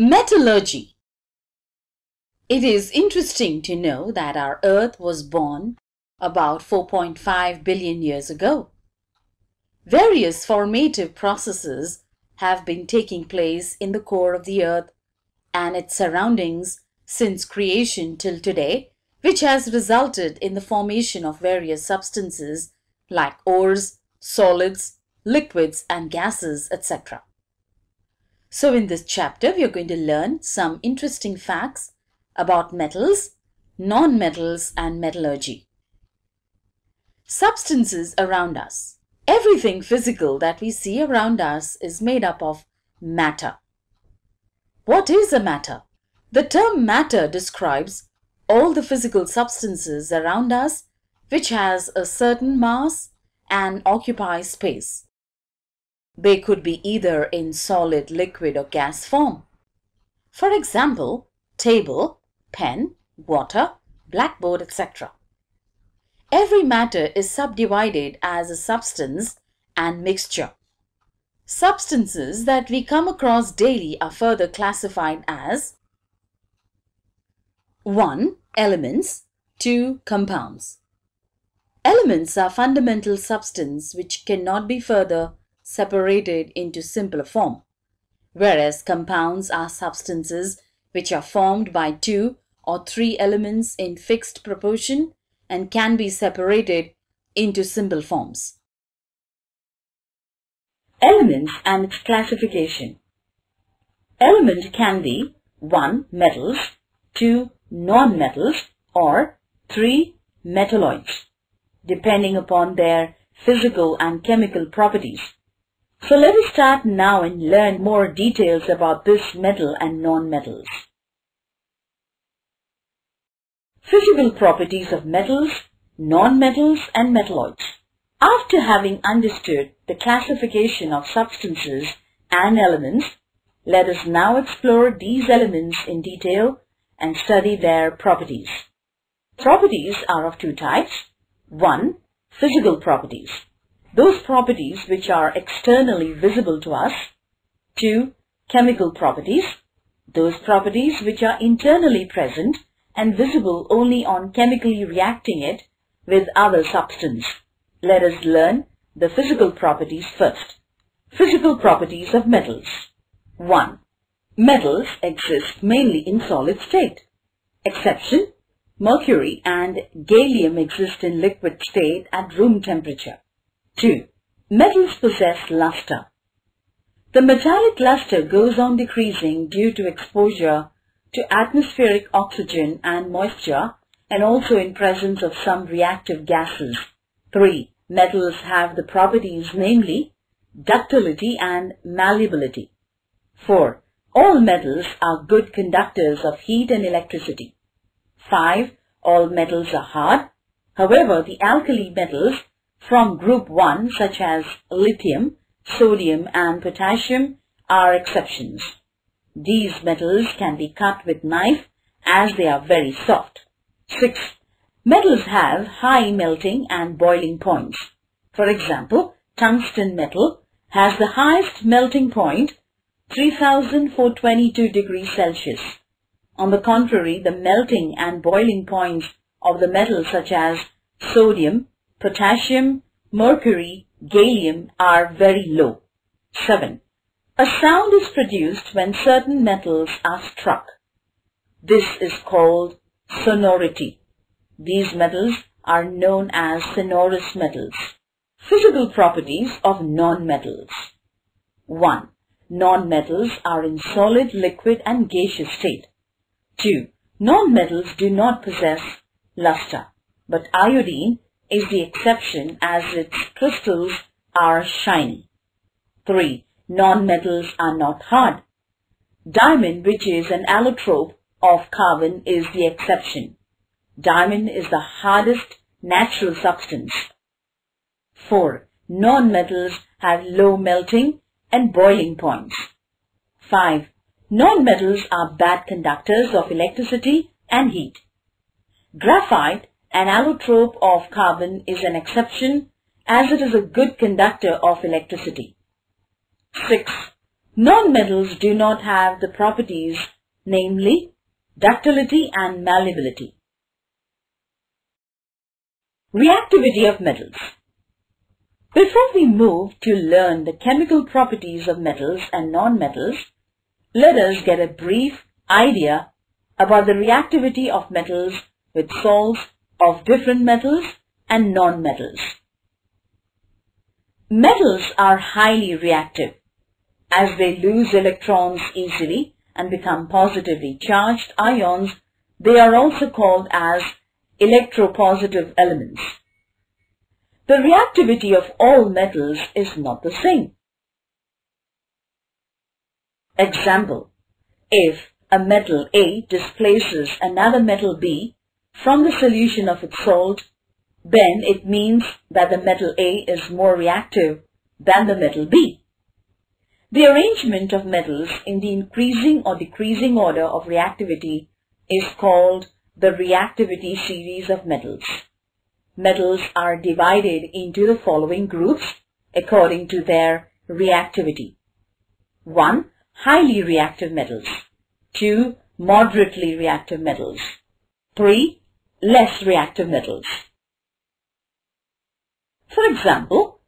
Metallurgy It is interesting to know that our Earth was born about 4.5 billion years ago. Various formative processes have been taking place in the core of the Earth and its surroundings since creation till today, which has resulted in the formation of various substances like ores, solids, liquids and gases, etc. So in this chapter, we are going to learn some interesting facts about metals, non-metals and metallurgy. Substances around us. Everything physical that we see around us is made up of matter. What is a matter? The term matter describes all the physical substances around us which has a certain mass and occupies space. They could be either in solid, liquid or gas form. For example, table, pen, water, blackboard, etc. Every matter is subdivided as a substance and mixture. Substances that we come across daily are further classified as 1. Elements 2. Compounds Elements are fundamental substance which cannot be further separated into simpler form, whereas compounds are substances which are formed by two or three elements in fixed proportion and can be separated into simple forms. Elements and its classification. Element can be 1. Metals 2. Non-metals or 3. Metalloids depending upon their physical and chemical properties. So let us start now and learn more details about this metal and non-metals. Physical properties of metals, non-metals and metalloids. After having understood the classification of substances and elements, let us now explore these elements in detail and study their properties. Properties are of two types. One, physical properties those properties which are externally visible to us. Two, chemical properties, those properties which are internally present and visible only on chemically reacting it with other substance. Let us learn the physical properties first. Physical properties of metals. 1. Metals exist mainly in solid state. Exception, mercury and gallium exist in liquid state at room temperature. 2. Metals possess luster. The metallic luster goes on decreasing due to exposure to atmospheric oxygen and moisture and also in presence of some reactive gases. 3. Metals have the properties namely ductility and malleability. 4. All metals are good conductors of heat and electricity. 5. All metals are hard. However, the alkali metals from group 1 such as lithium, sodium and potassium are exceptions. These metals can be cut with knife as they are very soft. 6. Metals have high melting and boiling points. For example, tungsten metal has the highest melting point 3422 degrees Celsius. On the contrary, the melting and boiling points of the metals such as sodium, potassium, mercury, gallium are very low. 7. A sound is produced when certain metals are struck. This is called sonority. These metals are known as sonorous metals. Physical properties of non-metals. 1. Non-metals are in solid, liquid and gaseous state. 2. Non-metals do not possess luster, but iodine is the exception as its crystals are shiny. 3. Non-metals are not hard. Diamond, which is an allotrope of carbon, is the exception. Diamond is the hardest natural substance. 4. Non-metals have low melting and boiling points. 5. Non-metals are bad conductors of electricity and heat. Graphite an allotrope of carbon is an exception as it is a good conductor of electricity. 6. Non-metals do not have the properties namely ductility and malleability. Reactivity of metals Before we move to learn the chemical properties of metals and non-metals, let us get a brief idea about the reactivity of metals with salts of different metals and non-metals. Metals are highly reactive as they lose electrons easily and become positively charged ions. They are also called as electropositive elements. The reactivity of all metals is not the same. Example, if a metal A displaces another metal B from the solution of its salt, then it means that the metal A is more reactive than the metal B. The arrangement of metals in the increasing or decreasing order of reactivity is called the reactivity series of metals. Metals are divided into the following groups according to their reactivity. 1. Highly reactive metals. 2. Moderately reactive metals. 3. Less reactive metals. For example,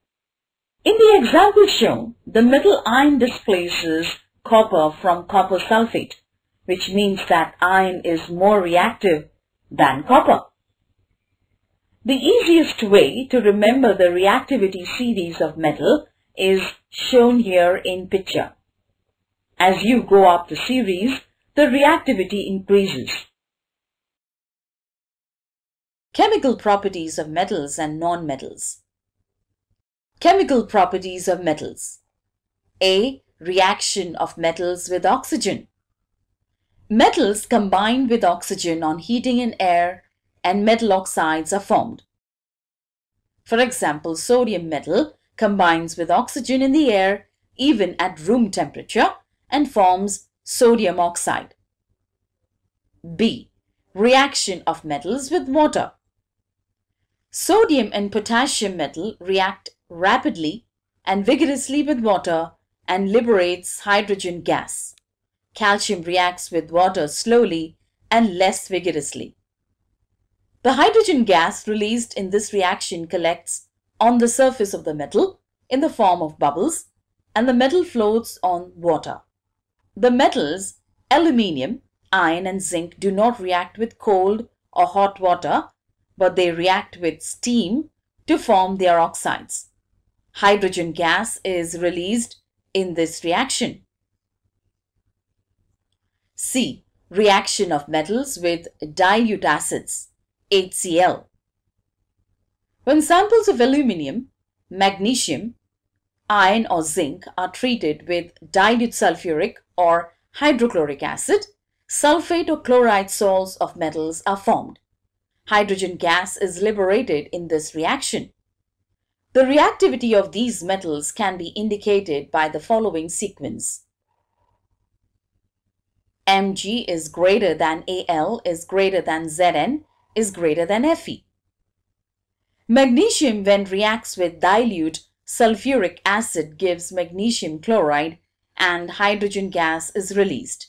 in the example shown, the metal iron displaces copper from copper sulfate which means that iron is more reactive than copper. The easiest way to remember the reactivity series of metal is shown here in picture. As you go up the series, the reactivity increases. Chemical properties of metals and non-metals. Chemical properties of metals. A. Reaction of metals with oxygen. Metals combine with oxygen on heating in air and metal oxides are formed. For example, sodium metal combines with oxygen in the air even at room temperature and forms sodium oxide. B. Reaction of metals with water. Sodium and potassium metal react rapidly and vigorously with water and liberates hydrogen gas calcium reacts with water slowly and less vigorously. The hydrogen gas released in this reaction collects on the surface of the metal in the form of bubbles and the metal floats on water. The metals aluminium, iron and zinc do not react with cold or hot water but they react with steam to form their oxides. Hydrogen gas is released in this reaction. C. Reaction of metals with dilute acids, HCl. When samples of aluminium, magnesium, iron or zinc are treated with dilute sulfuric or hydrochloric acid, sulfate or chloride salts of metals are formed. Hydrogen gas is liberated in this reaction. The reactivity of these metals can be indicated by the following sequence. Mg is greater than Al is greater than Zn is greater than Fe. Magnesium when reacts with dilute sulfuric acid gives magnesium chloride and hydrogen gas is released.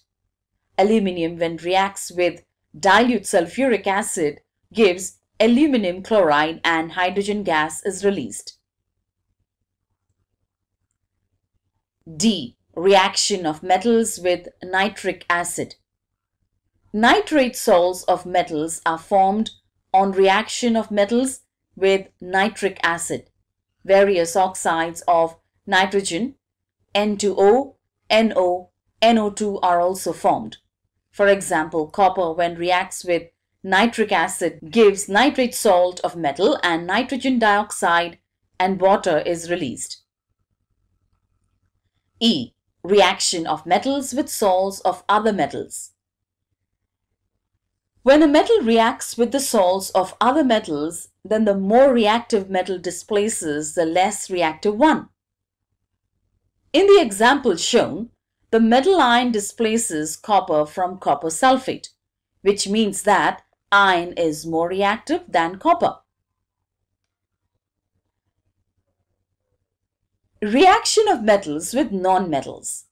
Aluminium when reacts with dilute sulfuric acid gives aluminum chloride and hydrogen gas is released. D reaction of metals with nitric acid. Nitrate salts of metals are formed on reaction of metals with nitric acid. Various oxides of nitrogen, N2O, NO, NO2 are also formed. For example, copper when reacts with nitric acid gives nitrate salt of metal and nitrogen dioxide and water is released. E reaction of metals with salts of other metals. When a metal reacts with the salts of other metals, then the more reactive metal displaces the less reactive one. In the example shown, the metal iron displaces copper from copper sulfate, which means that iron is more reactive than copper. Reaction of metals with non-metals.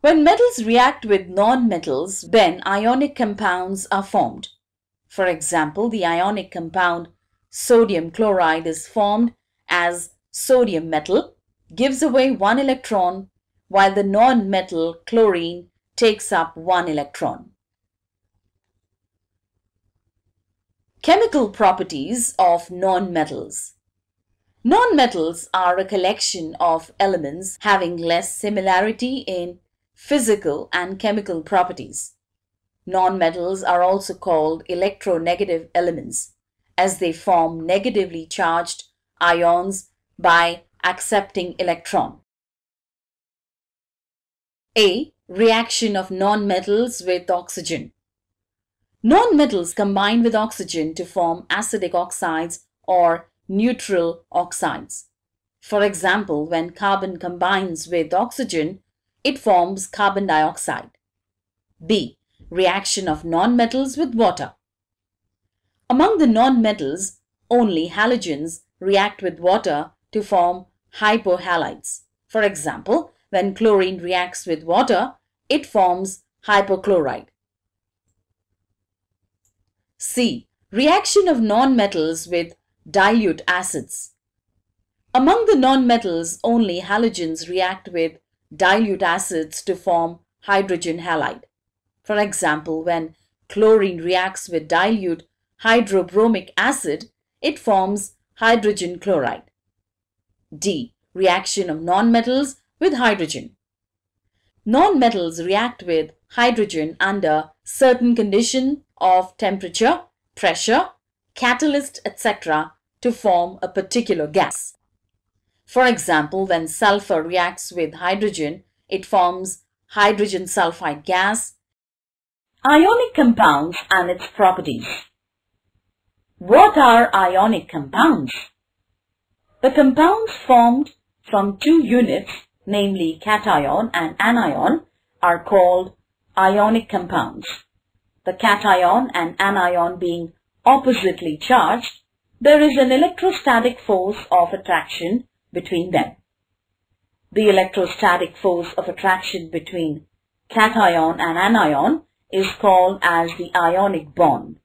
When metals react with non-metals, then ionic compounds are formed. For example, the ionic compound sodium chloride is formed as sodium metal, gives away one electron, while the non-metal chlorine takes up one electron. Chemical properties of non-metals. Non-metals are a collection of elements having less similarity in physical and chemical properties. Non-metals are also called electronegative elements as they form negatively charged ions by accepting electron. A. Reaction of non-metals with oxygen. Non-metals combine with oxygen to form acidic oxides or neutral oxides. For example, when carbon combines with oxygen, it forms carbon dioxide. B. Reaction of nonmetals with water. Among the nonmetals, only halogens react with water to form hypohalides. For example, when chlorine reacts with water, it forms hypochlorite. C. Reaction of nonmetals with dilute acids. Among the nonmetals, only halogens react with dilute acids to form hydrogen halide. For example, when chlorine reacts with dilute hydrobromic acid, it forms hydrogen chloride. D. Reaction of nonmetals with hydrogen. Nonmetals react with hydrogen under certain condition of temperature, pressure, catalyst, etc to form a particular gas. For example, when sulfur reacts with hydrogen, it forms hydrogen sulfide gas. Ionic compounds and its properties. What are ionic compounds? The compounds formed from two units, namely cation and anion, are called ionic compounds. The cation and anion being oppositely charged there is an electrostatic force of attraction between them. The electrostatic force of attraction between cation and anion is called as the ionic bond.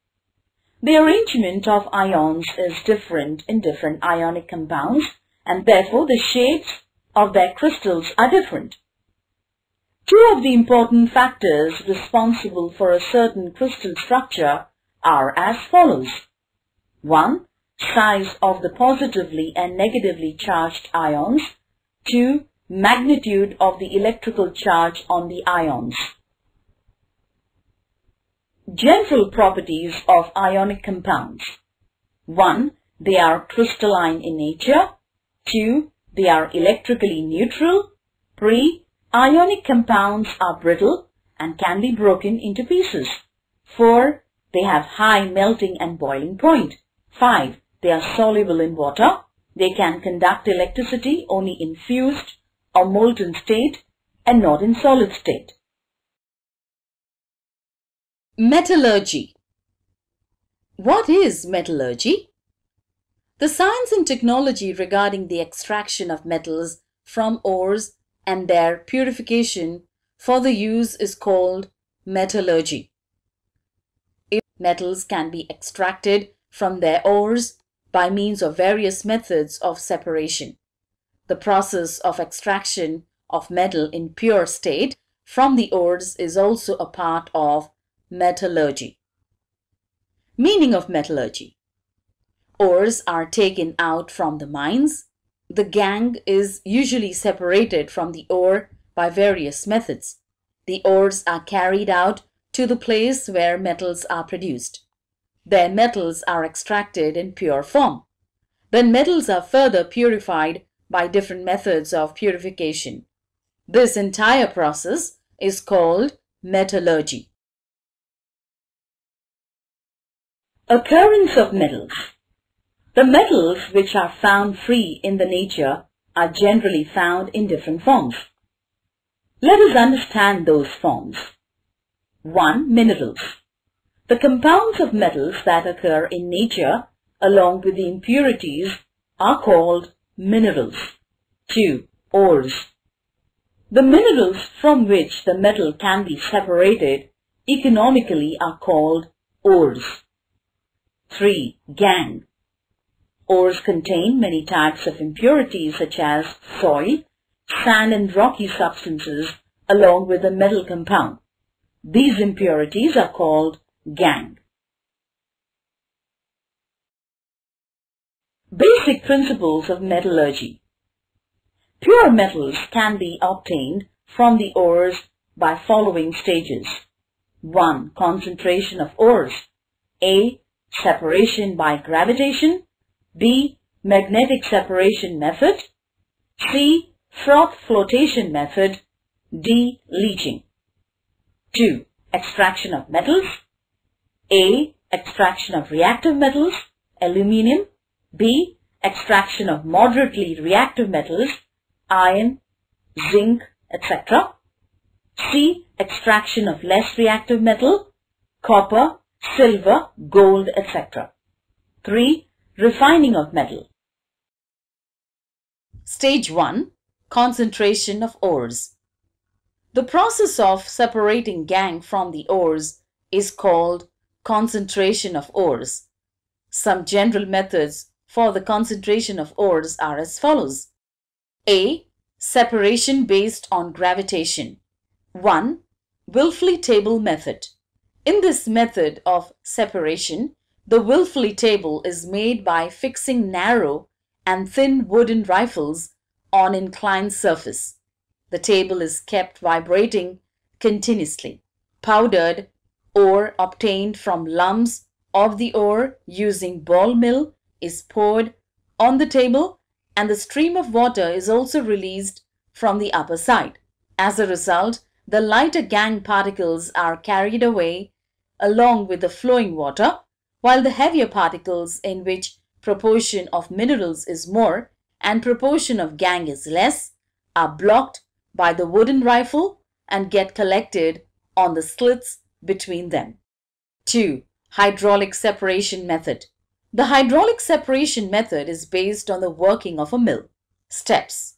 The arrangement of ions is different in different ionic compounds and therefore the shapes of their crystals are different. Two of the important factors responsible for a certain crystal structure are as follows. 1 size of the positively and negatively charged ions. 2. Magnitude of the electrical charge on the ions. General properties of ionic compounds. 1. They are crystalline in nature. 2. They are electrically neutral. 3. Ionic compounds are brittle and can be broken into pieces. 4. They have high melting and boiling point. 5. They are soluble in water. They can conduct electricity only in fused or molten state and not in solid state. Metallurgy What is metallurgy? The science and technology regarding the extraction of metals from ores and their purification for the use is called metallurgy. If metals can be extracted from their ores by means of various methods of separation. The process of extraction of metal in pure state from the ores is also a part of metallurgy. Meaning of metallurgy Ores are taken out from the mines. The gangue is usually separated from the ore by various methods. The ores are carried out to the place where metals are produced. Their metals are extracted in pure form. Then metals are further purified by different methods of purification. This entire process is called metallurgy. Occurrence of metals The metals which are found free in the nature are generally found in different forms. Let us understand those forms. 1. Minerals the compounds of metals that occur in nature along with the impurities are called minerals. 2. Ores The minerals from which the metal can be separated economically are called ores. 3. Gangue. Ores contain many types of impurities such as soil, sand and rocky substances along with a metal compound. These impurities are called gangue. Basic principles of metallurgy. Pure metals can be obtained from the ores by following stages. 1. Concentration of ores. A. Separation by gravitation. B. Magnetic separation method. C. Froth flotation method. D. Leaching. 2. Extraction of metals. A. Extraction of reactive metals, aluminium. B. Extraction of moderately reactive metals, iron, zinc, etc. C. Extraction of less reactive metal, copper, silver, gold, etc. 3. Refining of metal. Stage 1. Concentration of ores. The process of separating gangue from the ores is called concentration of ores. Some general methods for the concentration of ores are as follows. A. Separation based on gravitation. 1. Wilfley table method. In this method of separation, the Wilfley table is made by fixing narrow and thin wooden riffles on inclined surface. The table is kept vibrating continuously. Powdered ore obtained from lumps of the ore using ball mill is poured on the table and the stream of water is also released from the upper side. As a result, the lighter gangue particles are carried away along with the flowing water, while the heavier particles in which proportion of minerals is more and proportion of gangue is less are blocked by the wooden riffle and get collected on the slits between them. 2. Hydraulic separation method. The hydraulic separation method is based on the working of a mill. Steps.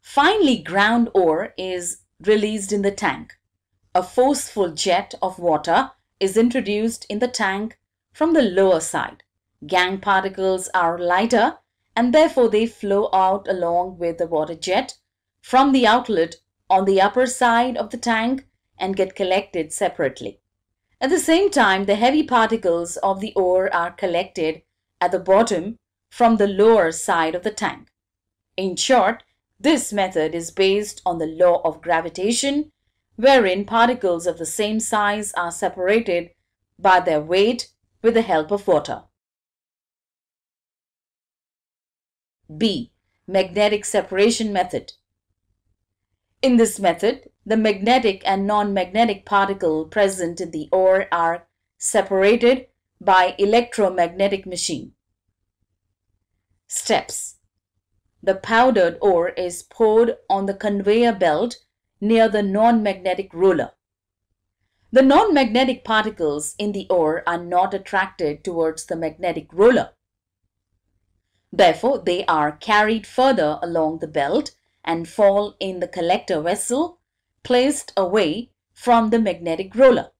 Finely ground ore is released in the tank. A forceful jet of water is introduced in the tank from the lower side. Gangue particles are lighter and therefore they flow out along with the water jet from the outlet on the upper side of the tank and get collected separately. At the same time, the heavy particles of the ore are collected at the bottom from the lower side of the tank. In short, this method is based on the law of gravitation, wherein particles of the same size are separated by their weight with the help of water. B. Magnetic separation method. In this method, the magnetic and non-magnetic particle present in the ore are separated by electromagnetic machine. Steps. The powdered ore is poured on the conveyor belt near the non-magnetic roller. The non-magnetic particles in the ore are not attracted towards the magnetic roller. Therefore, they are carried further along the belt and fall in the collector vessel placed away from the magnetic roller.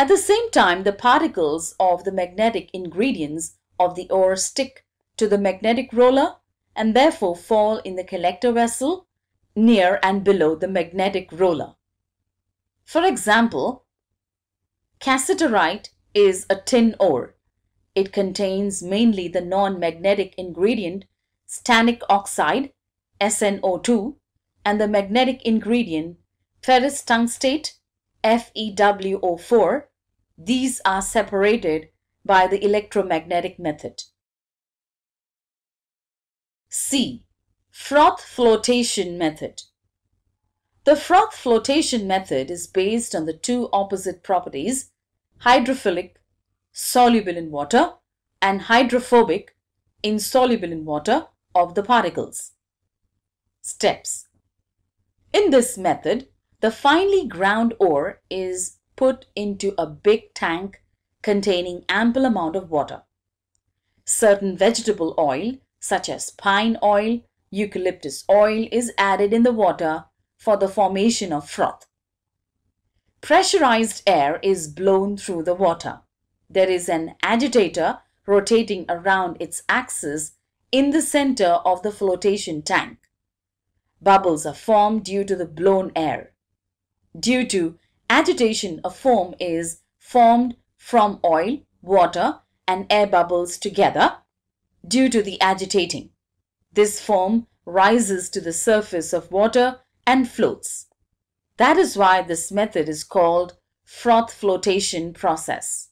At the same time, the particles of the magnetic ingredients of the ore stick to the magnetic roller and therefore fall in the collector vessel near and below the magnetic roller. For example, cassiterite is a tin ore. It contains mainly the non-magnetic ingredient stannic oxide SnO2 and the magnetic ingredient ferrous tungstate FeWO4, these are separated by the electromagnetic method. C. Froth flotation method. The froth flotation method is based on the two opposite properties, hydrophilic, soluble in water, and hydrophobic, insoluble in water, of the particles. Steps. In this method, the finely ground ore is put into a big tank containing ample amount of water. Certain vegetable oil such as pine oil, eucalyptus oil is added in the water for the formation of froth. Pressurized air is blown through the water. There is an agitator rotating around its axis in the center of the flotation tank. Bubbles are formed due to the blown air. Due to agitation, a foam is formed from oil, water and air bubbles together due to the agitating. This foam rises to the surface of water and floats. That is why this method is called froth flotation process.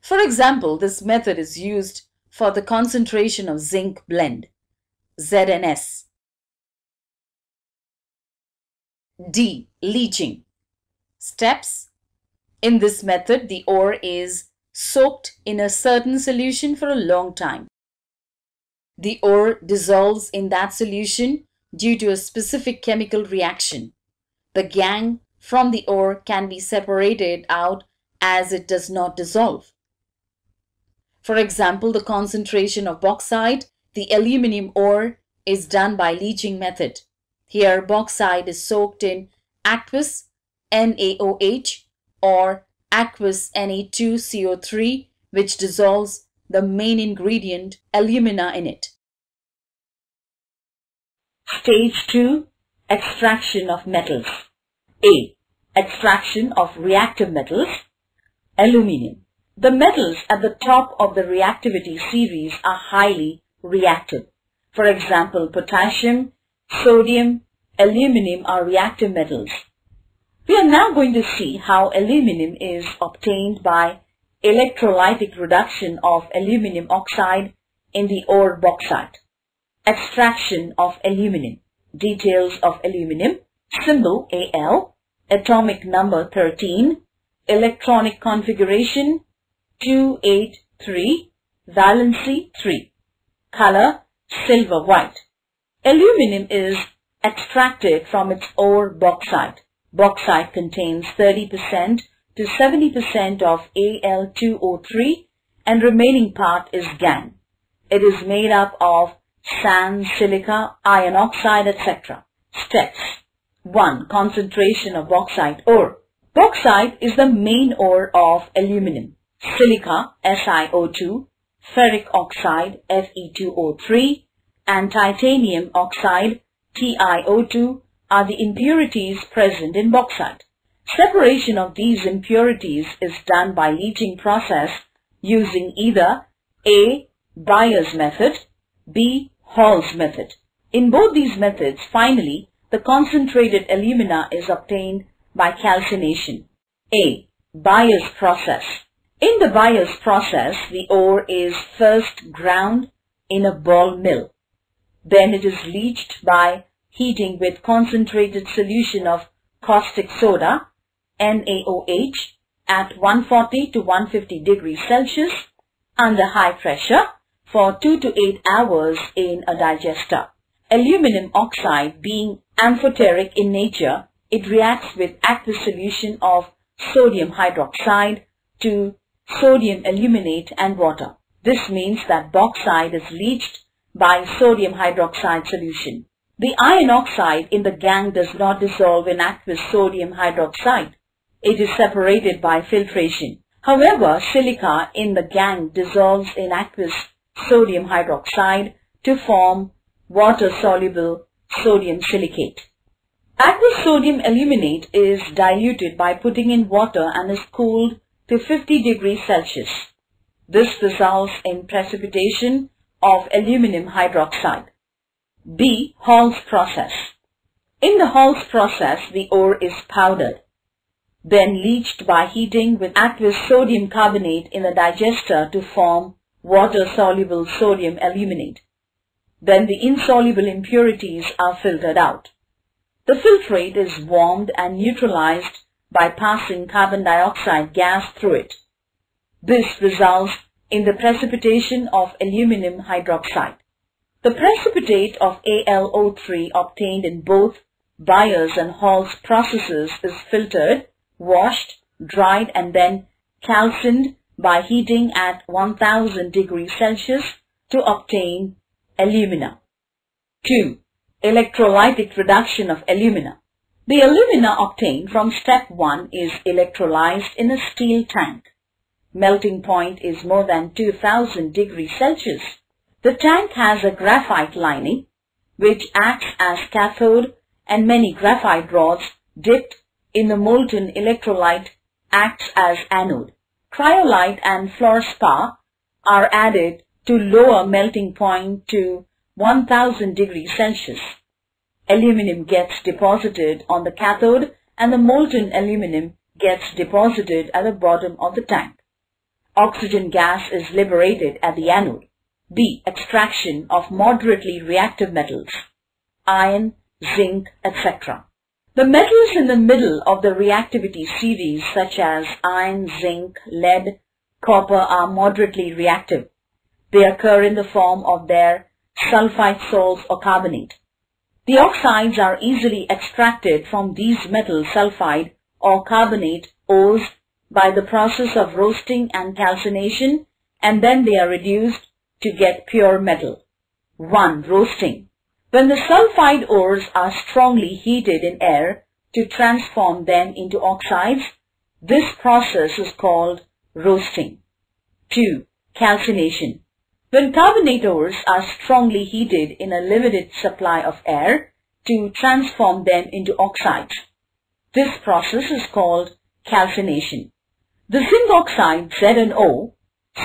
For example, this method is used for the concentration of zinc blende, ZNS. D. Leaching. Steps. In this method, the ore is soaked in a certain solution for a long time. The ore dissolves in that solution due to a specific chemical reaction. The gangue from the ore can be separated out as it does not dissolve. For example, the concentration of bauxite, the aluminium ore, is done by leaching method. Here, bauxite is soaked in aqueous NaOH or aqueous Na2CO3 which dissolves the main ingredient alumina in it. Stage 2 Extraction of metals A. Extraction of reactive metals Aluminium The metals at the top of the reactivity series are highly reactive. For example, potassium, sodium, aluminium are reactive metals. We are now going to see how aluminium is obtained by electrolytic reduction of aluminium oxide in the ore bauxite. Extraction of aluminium. Details of aluminium. Symbol Al. Atomic number 13. Electronic configuration 283. Valency 3. Color silver white. Aluminium is extracted from its ore bauxite. Bauxite contains 30% to 70% of Al2O3 and remaining part is gangue. It is made up of sand, silica, iron oxide, etc. Steps 1. Concentration of bauxite ore. Bauxite is the main ore of aluminum. Silica, SiO2, ferric oxide, Fe2O3, and titanium oxide, TiO2, are the impurities present in bauxite. Separation of these impurities is done by leaching process using either A. Bayer's method, B. Hall's method. In both these methods, finally, the concentrated alumina is obtained by calcination. A. Bayer's process. In the Bayer's process, the ore is first ground in a ball mill. Then it is leached by heating with concentrated solution of caustic soda, NaOH, at 140 to 150 degrees Celsius under high pressure for 2 to 8 hours in a digester. Aluminum oxide being amphoteric in nature, it reacts with aqueous solution of sodium hydroxide to sodium aluminate and water. This means that bauxite is leached by sodium hydroxide solution. The iron oxide in the gangue does not dissolve in aqueous sodium hydroxide. It is separated by filtration. However, silica in the gangue dissolves in aqueous sodium hydroxide to form water-soluble sodium silicate. Aqueous sodium aluminate is diluted by putting in water and is cooled to 50 degrees Celsius. This results in precipitation of aluminum hydroxide. B. Hall's process. In the Hall's process, the ore is powdered, then leached by heating with aqueous sodium carbonate in a digester to form water-soluble sodium aluminate. Then the insoluble impurities are filtered out. The filtrate is warmed and neutralized by passing carbon dioxide gas through it. This results in the precipitation of aluminum hydroxide. The precipitate of AlO3 obtained in both Bayer's and Hall's processes is filtered, washed, dried and then calcined by heating at 1000 degrees Celsius to obtain alumina. 2. Electrolytic reduction of alumina. The alumina obtained from step 1 is electrolyzed in a steel tank. Melting point is more than 2000 degrees Celsius. The tank has a graphite lining which acts as cathode and many graphite rods dipped in the molten electrolyte acts as anode. Cryolite and fluorspar are added to lower melting point to 1000 degrees Celsius. Aluminum gets deposited on the cathode and the molten aluminum gets deposited at the bottom of the tank. Oxygen gas is liberated at the anode. B. Extraction of moderately reactive metals, iron, zinc, etc. The metals in the middle of the reactivity series such as iron, zinc, lead, copper are moderately reactive. They occur in the form of their sulfide salts or carbonate. The oxides are easily extracted from these metal sulfide or carbonate ores by the process of roasting and calcination and then they are reduced to get pure metal. 1. Roasting. When the sulfide ores are strongly heated in air to transform them into oxides, this process is called roasting. 2. Calcination. When carbonate ores are strongly heated in a limited supply of air to transform them into oxides, this process is called calcination. The zinc oxide ZnO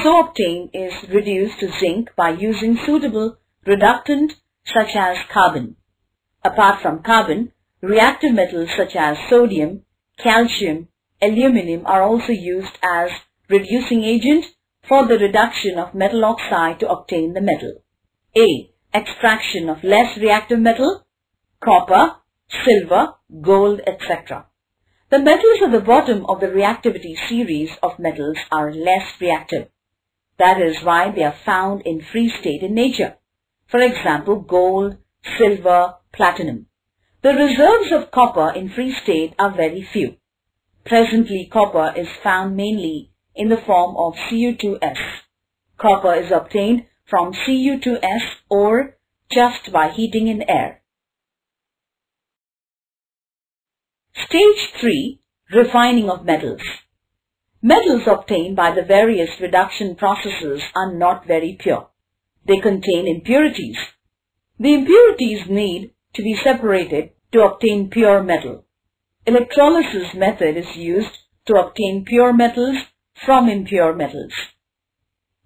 so obtained is reduced to zinc by using suitable reductant such as carbon. Apart from carbon, reactive metals such as sodium, calcium, aluminum are also used as reducing agent for the reduction of metal oxide to obtain the metal. A. Extraction of less reactive metal, copper, silver, gold, etc. The metals at the bottom of the reactivity series of metals are less reactive. That is why they are found in free state in nature. For example, gold, silver, platinum. The reserves of copper in free state are very few. Presently, copper is found mainly in the form of Cu2S. Copper is obtained from Cu2S or just by heating in air. Stage 3. Refining of metals. Metals obtained by the various reduction processes are not very pure. They contain impurities. The impurities need to be separated to obtain pure metal. Electrolysis method is used to obtain pure metals from impure metals.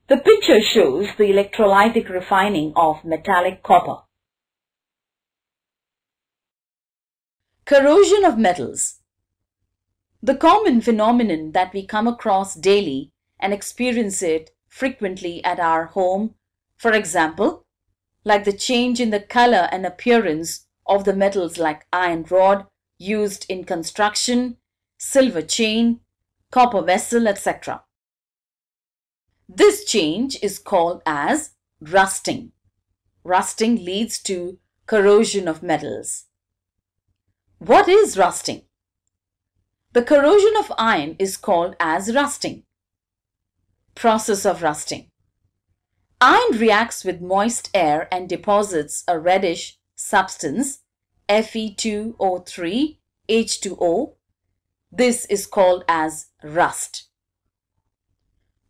The picture shows the electrolytic refining of metallic copper. Corrosion of metals. The common phenomenon that we come across daily and experience it frequently at our home, for example, like the change in the color and appearance of the metals like iron rod used in construction, silver chain, copper vessel, etc. This change is called as rusting. Rusting leads to corrosion of metals. What is rusting? The corrosion of iron is called as rusting. Process of rusting. Iron reacts with moist air and deposits a reddish substance Fe2O3 H2O. This is called as rust.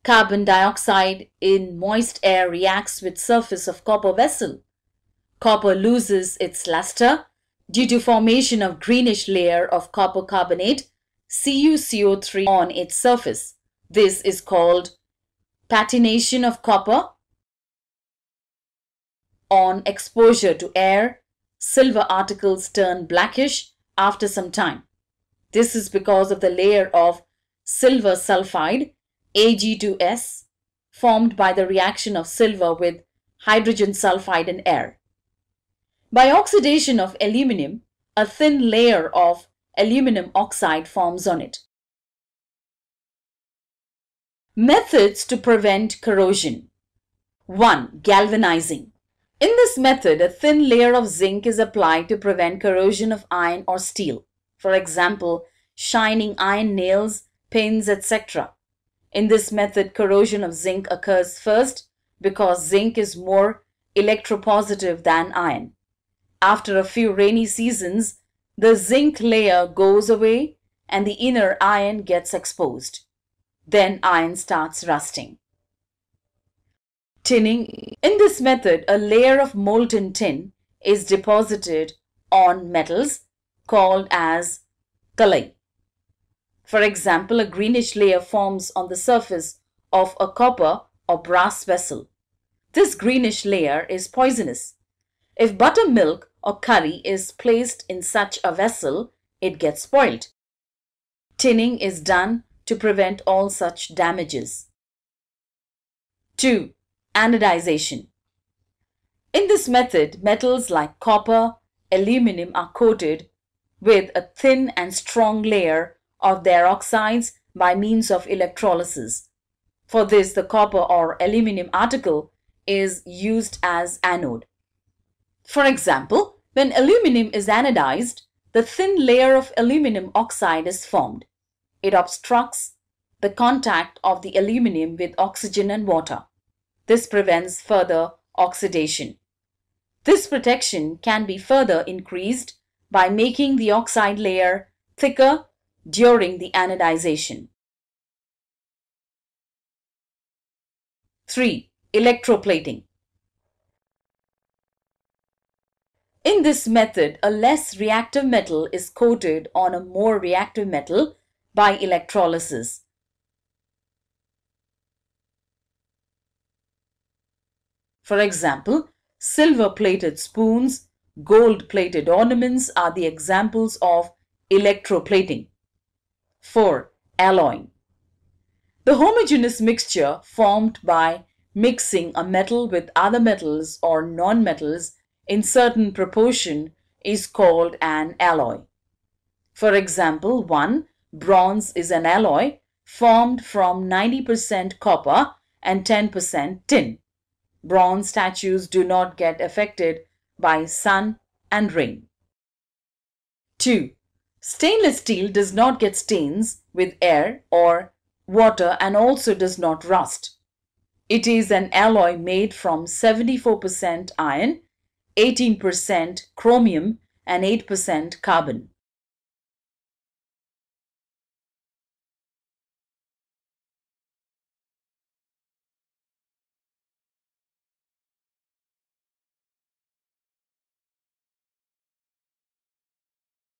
Carbon dioxide in moist air reacts with surface of copper vessel. Copper loses its luster due to formation of greenish layer of copper carbonate CuCO3 on its surface. This is called patination of copper on exposure to air. Silver articles turn blackish after some time. This is because of the layer of silver sulfide Ag2S formed by the reaction of silver with hydrogen sulfide in air. By oxidation of aluminum, a thin layer of aluminum oxide forms on it. Methods to prevent corrosion. 1. Galvanizing. In this method, a thin layer of zinc is applied to prevent corrosion of iron or steel. For example, shining iron nails, pins, etc. In this method, corrosion of zinc occurs first because zinc is more electropositive than iron. After a few rainy seasons, the zinc layer goes away and the inner iron gets exposed. Then iron starts rusting. Tinning. In this method, a layer of molten tin is deposited on metals called as kalai. For example, a greenish layer forms on the surface of a copper or brass vessel. This greenish layer is poisonous. If buttermilk or curry is placed in such a vessel, it gets spoiled. Tinning is done to prevent all such damages. 2. Anodization In this method, metals like copper, aluminum are coated with a thin and strong layer of their oxides by means of electrolysis. For this, the copper or aluminum article is used as anode. For example, when aluminum is anodized, the thin layer of aluminum oxide is formed. It obstructs the contact of the aluminum with oxygen and water. This prevents further oxidation. This protection can be further increased by making the oxide layer thicker during the anodization. 3. Electroplating In this method, a less reactive metal is coated on a more reactive metal by electrolysis. For example, silver-plated spoons, gold-plated ornaments are the examples of electroplating. 4. Alloying The homogeneous mixture formed by mixing a metal with other metals or non-metals in certain proportion is called an alloy. For example, 1. Bronze is an alloy formed from 90% copper and 10% tin. Bronze statues do not get affected by sun and rain. 2. Stainless steel does not get stains with air or water and also does not rust. It is an alloy made from 74% iron 18% chromium and 8% carbon.